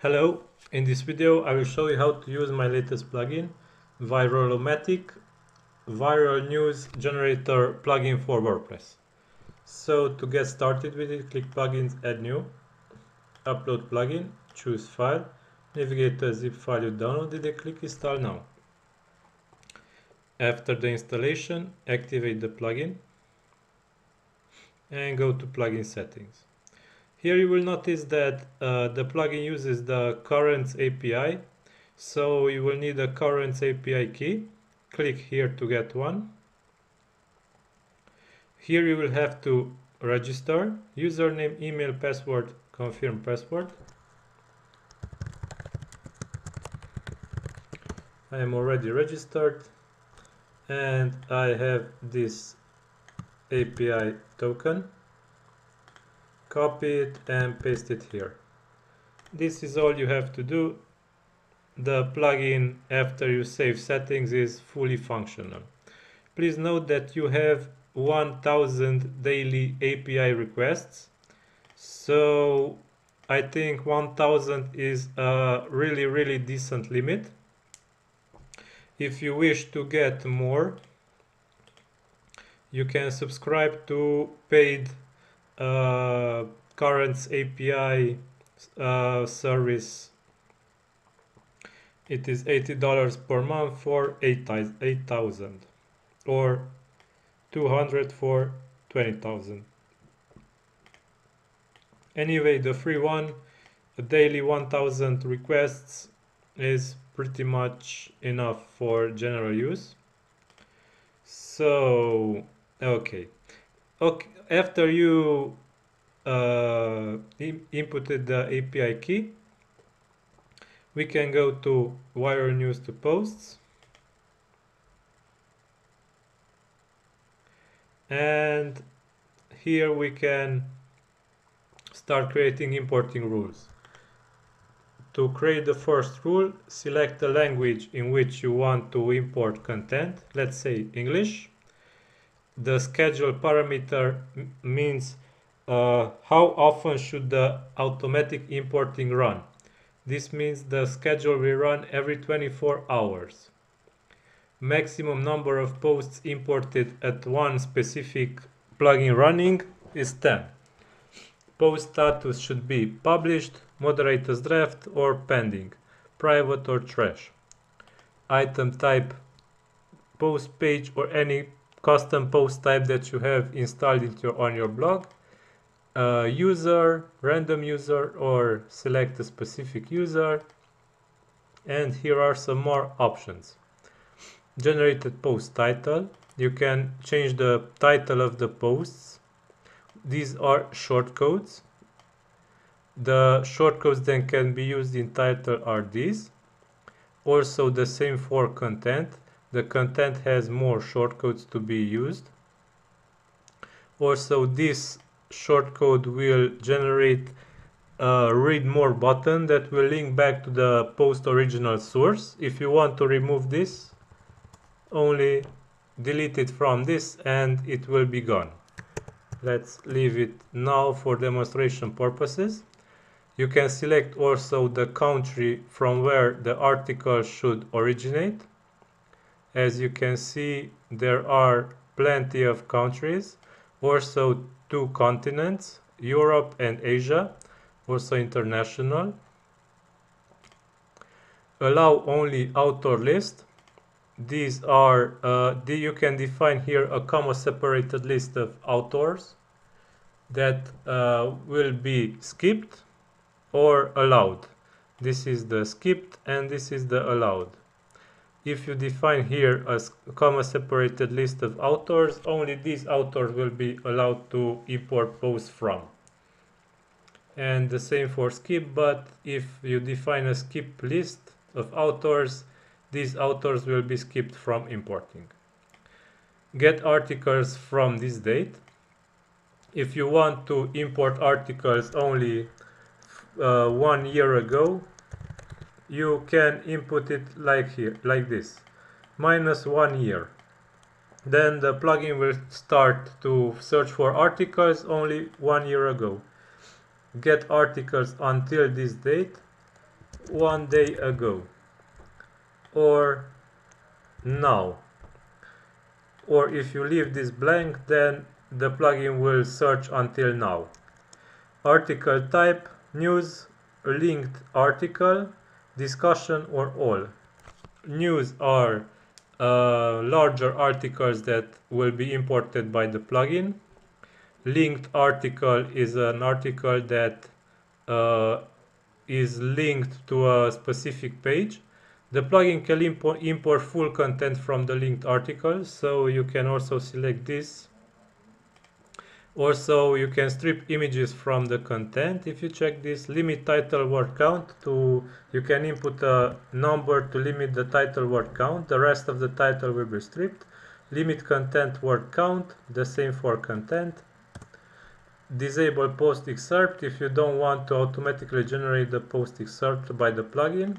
Hello, in this video I will show you how to use my latest plugin, Viralomatic Viral News Generator plugin for WordPress. So to get started with it, click Plugins, Add New, Upload Plugin, choose File, navigate to a zip file you downloaded and click Install Now. After the installation, activate the plugin and go to Plugin Settings. Here you will notice that uh, the plugin uses the currents API. So you will need a currents API key. Click here to get one. Here you will have to register, username, email, password, confirm password. I am already registered and I have this API token copy it and paste it here. This is all you have to do. The plugin after you save settings is fully functional. Please note that you have 1000 daily API requests. So I think 1000 is a really really decent limit. If you wish to get more you can subscribe to paid uh, currents API uh, service. It is $80 per month for 8000 or 200 for 20,000 anyway the free one a daily 1000 requests is pretty much enough for general use. So okay. Okay after you uh, inputted the API key we can go to wire news to posts. And here we can start creating importing rules. To create the first rule select the language in which you want to import content. Let's say English the schedule parameter means uh, how often should the automatic importing run. This means the schedule will run every 24 hours. Maximum number of posts imported at one specific plugin running is 10. Post status should be published, moderator's draft or pending, private or trash. Item type, post page or any custom post type that you have installed your, on your blog, uh, user, random user, or select a specific user. And here are some more options. Generated post title. You can change the title of the posts. These are shortcodes. The shortcodes then can be used in title are these. Also the same for content the content has more shortcodes to be used. Also, this shortcode will generate a read more button that will link back to the post original source. If you want to remove this, only delete it from this and it will be gone. Let's leave it now for demonstration purposes. You can select also the country from where the article should originate as you can see there are plenty of countries also two continents Europe and Asia also international. Allow only author list. These are uh, the, you can define here a comma separated list of authors that uh, will be skipped or allowed. This is the skipped and this is the allowed if you define here a comma separated list of authors, only these authors will be allowed to import posts from. And the same for skip, but if you define a skip list of authors, these authors will be skipped from importing. Get articles from this date. If you want to import articles only uh, one year ago, you can input it like here like this. Minus one year. Then the plugin will start to search for articles only one year ago. Get articles until this date one day ago. Or now. Or if you leave this blank then the plugin will search until now. Article type news linked article discussion or all news are uh, larger articles that will be imported by the plugin linked article is an article that uh, is linked to a specific page the plugin can import, import full content from the linked article, so you can also select this. Also, you can strip images from the content. If you check this limit title word count to, you can input a number to limit the title word count. The rest of the title will be stripped. Limit content word count, the same for content. Disable post excerpt if you don't want to automatically generate the post excerpt by the plugin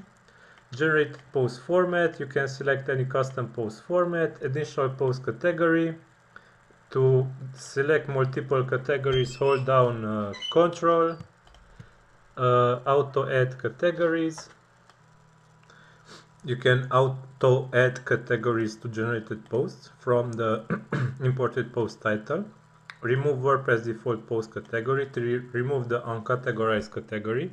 generate post format you can select any custom post format additional post category to select multiple categories hold down uh, control uh, auto add categories. You can auto add categories to generated posts from the imported post title. Remove WordPress default post category to re remove the uncategorized category.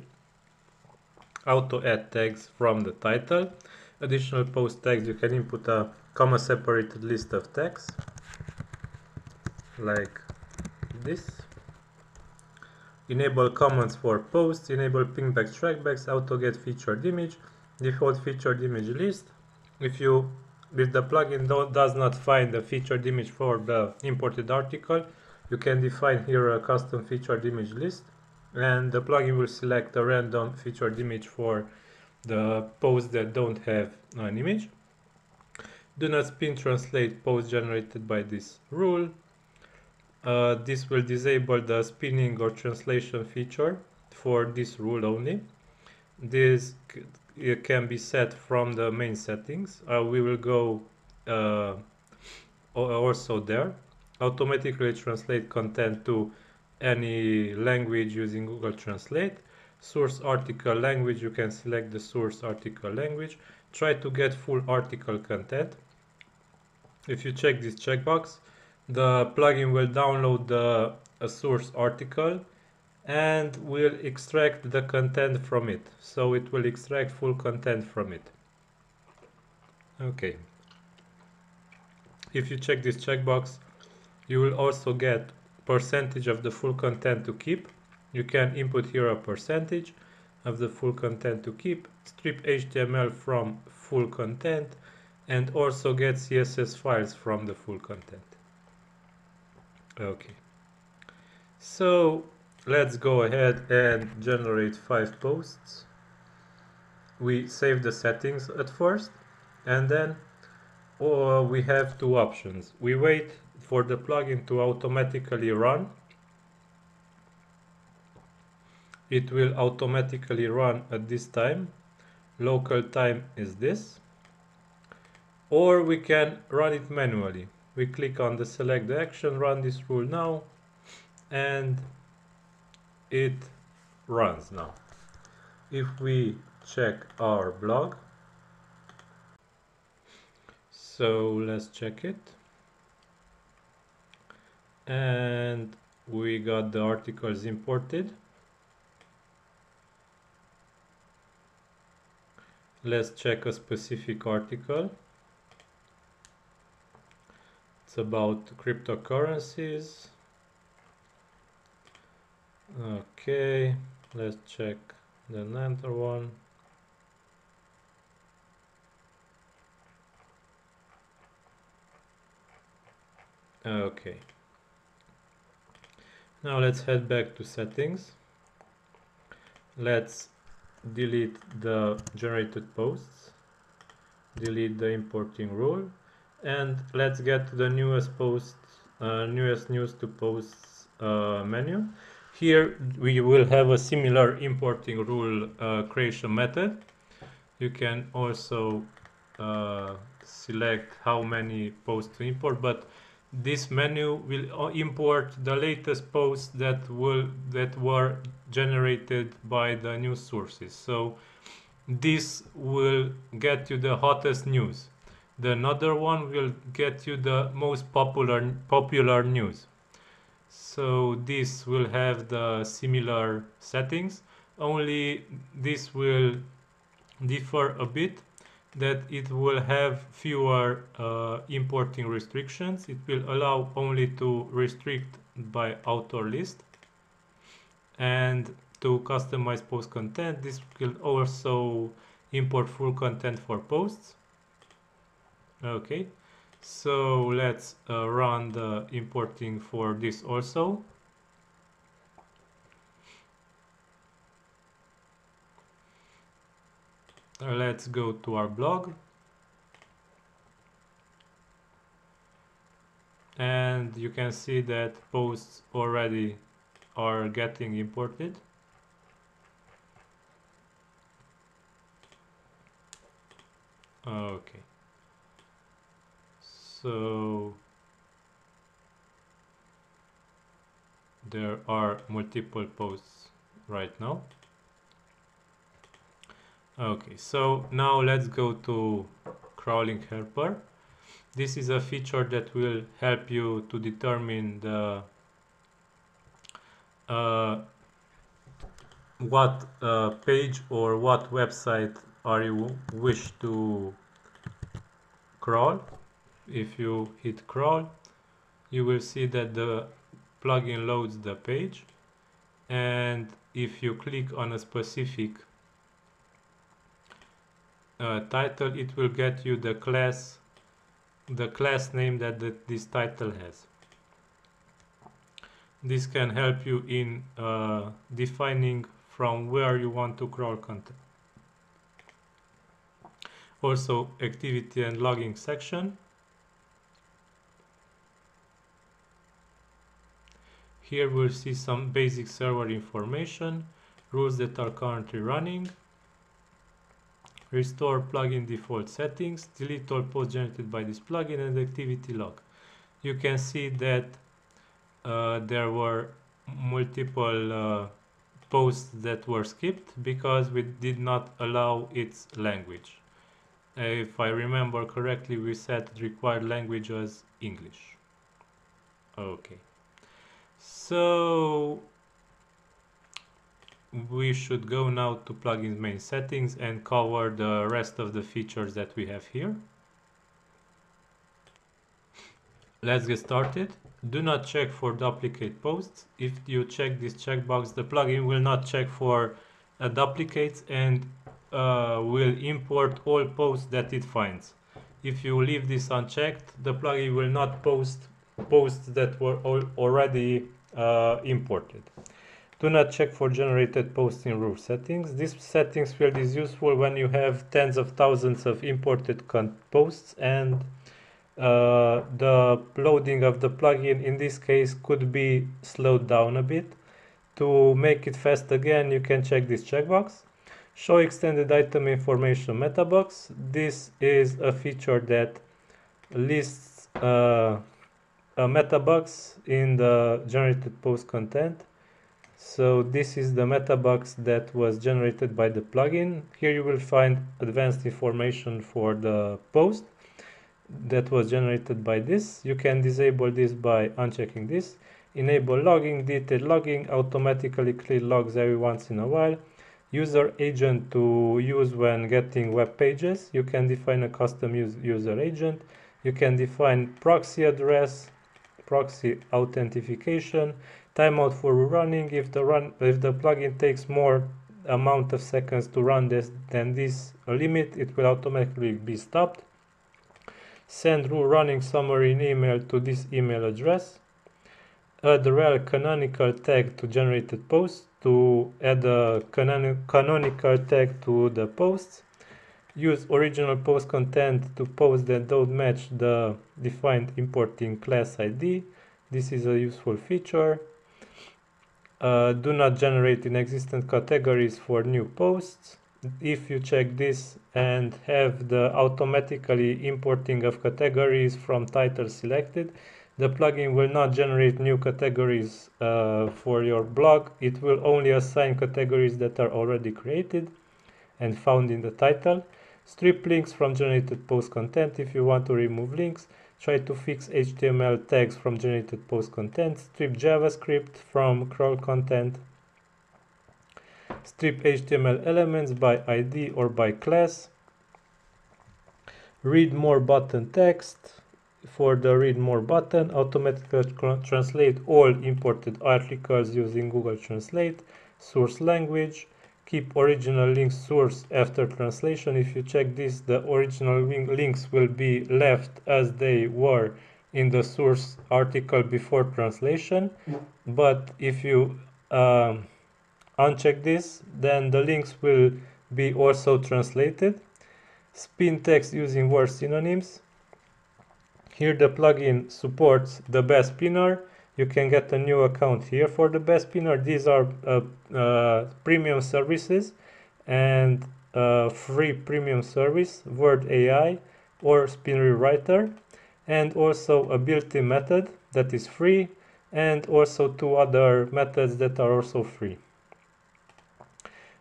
Auto add tags from the title. Additional post tags, you can input a comma separated list of tags like this. Enable comments for posts, enable pingbacks, trackbacks, auto get featured image, default featured image list. If you if the plugin do, does not find the featured image for the imported article, you can define here a custom featured image list and the plugin will select a random featured image for the posts that don't have an image. Do not spin translate posts generated by this rule. Uh, this will disable the spinning or translation feature for this rule only. This it can be set from the main settings. Uh, we will go uh, also there. Automatically translate content to any language using Google Translate. Source article language, you can select the source article language. Try to get full article content. If you check this checkbox, the plugin will download the source article and will extract the content from it. So it will extract full content from it. Okay. If you check this checkbox, you will also get percentage of the full content to keep. You can input here a percentage of the full content to keep, strip HTML from full content, and also get CSS files from the full content. Okay. So let's go ahead and generate five posts. We save the settings at first, and then or we have two options. We wait for the plugin to automatically run it will automatically run at this time local time is this or we can run it manually we click on the select the action run this rule now and it runs now. If we check our blog so let's check it. And we got the articles imported. Let's check a specific article about cryptocurrencies. Okay let's check the another one. Okay. Now let's head back to settings. Let's delete the generated posts, delete the importing rule, and let's get to the newest post, uh, newest news to posts uh, menu. Here we will have a similar importing rule uh, creation method. You can also uh, select how many posts to import, but this menu will import the latest posts that will that were generated by the news sources so this will get you the hottest news. The another one will get you the most popular popular news. So this will have the similar settings, only this will differ a bit that it will have fewer uh, importing restrictions. It will allow only to restrict by author list and to customize post content. This will also import full content for posts. Okay, so let's uh, run the importing for this also. Uh, let's go to our blog. And you can see that posts already are getting imported. Okay so there are multiple posts right now. Okay so now let's go to crawling helper. This is a feature that will help you to determine the uh, what uh, page or what website are you wish to crawl if you hit crawl you will see that the plugin loads the page. And if you click on a specific uh, title it will get you the class the class name that the, this title has. This can help you in uh, defining from where you want to crawl content. Also activity and logging section here we'll see some basic server information rules that are currently running restore plugin default settings, delete all posts generated by this plugin and activity log. You can see that uh, there were multiple uh, posts that were skipped because we did not allow its language. if I remember correctly, we set required language as English. Okay. So we should go now to plugins main settings and cover the rest of the features that we have here. Let's get started. Do not check for duplicate posts. If you check this checkbox, the plugin will not check for uh, duplicates and uh, will import all posts that it finds. If you leave this unchecked, the plugin will not post posts that were al already uh, imported. Do not check for generated posting rule settings. This settings field is useful when you have tens of thousands of imported posts and uh, the loading of the plugin in this case could be slowed down a bit. To make it fast again, you can check this checkbox. Show extended item information meta box. This is a feature that lists uh, a meta box in the generated post content so this is the meta box that was generated by the plugin. Here you will find advanced information for the post that was generated by this. You can disable this by unchecking this. Enable logging, detailed logging, automatically clear logs every once in a while. User agent to use when getting web pages. You can define a custom user agent. You can define proxy address, proxy authentication, timeout for running. If the run if the plugin takes more amount of seconds to run this than this limit it will automatically be stopped. Send rule running summary in email to this email address. Add the rel canonical tag to generated post to add a canon canonical tag to the posts use original post content to posts that don't match the defined importing class id this is a useful feature uh, do not generate in existent categories for new posts. If you check this and have the automatically importing of categories from title selected, the plugin will not generate new categories uh, for your blog. It will only assign categories that are already created. and found in the title. Strip links from generated post content if you want to remove links. Try to fix HTML tags from generated post content. Strip JavaScript from crawl content. Strip HTML elements by ID or by class. Read more button text for the read more button, automatically translate all imported articles using Google Translate, source language, keep original link source after translation. If you check this, the original links will be left as they were in the source article before translation. But if you um, uncheck this, then the links will be also translated. Spin text using word synonyms. Here the plugin supports the best spinner. You can get a new account here for the best spinner. These are uh, uh, premium services and uh, free premium service, Word AI or Spin writer and also a built-in method that is free, and also two other methods that are also free.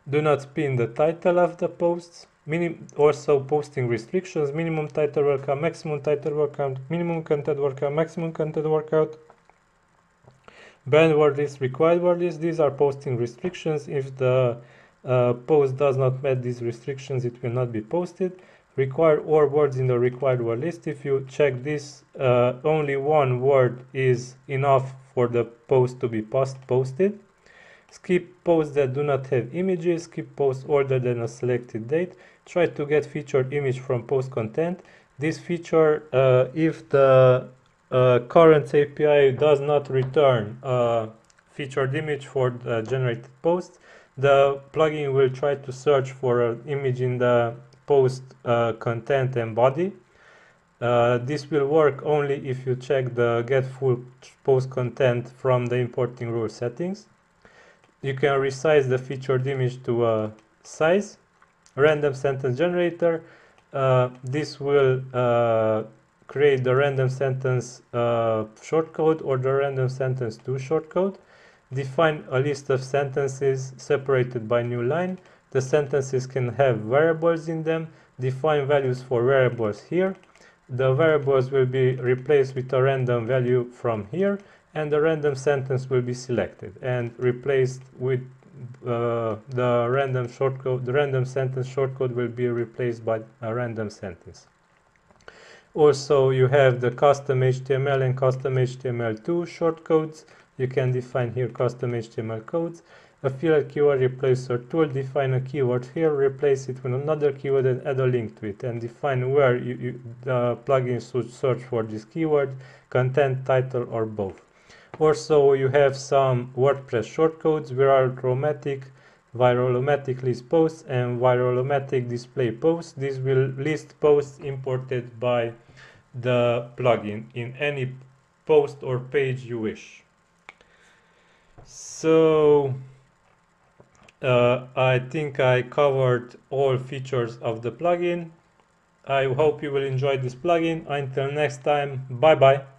Do not spin the title of the posts minim also posting restrictions, minimum title workout, maximum title workout, minimum content workout, maximum content workout, banned word list, required word list. These are posting restrictions. If the uh, post does not meet these restrictions, it will not be posted. Required or words in the required word list. If you check this, uh, only one word is enough for the post to be post posted. Skip posts that do not have images, skip posts older than a selected date try to get featured image from post content. This feature, uh, if the uh, current API does not return a featured image for the generated post, the plugin will try to search for an image in the post uh, content and body. Uh, this will work only if you check the get full post content from the importing rule settings. You can resize the featured image to a size random sentence generator. Uh, this will uh, create the random sentence uh, shortcode or the random sentence 2 shortcode. Define a list of sentences separated by new line. The sentences can have variables in them. Define values for variables here. The variables will be replaced with a random value from here and the random sentence will be selected and replaced with uh, the random shortcode, the random sentence shortcode will be replaced by a random sentence. Also, you have the custom HTML and custom HTML2 shortcodes. You can define here custom HTML codes. Affiliate keyword replacer tool, define a keyword here, replace it with another keyword and add a link to it and define where you, you, the plugin should search for this keyword, content, title or both. Also, you have some WordPress shortcodes, Viralomatic, Viralomatic list posts, and Viralomatic display posts. This will list posts imported by the plugin in any post or page you wish. So, uh, I think I covered all features of the plugin. I hope you will enjoy this plugin. Until next time, bye bye.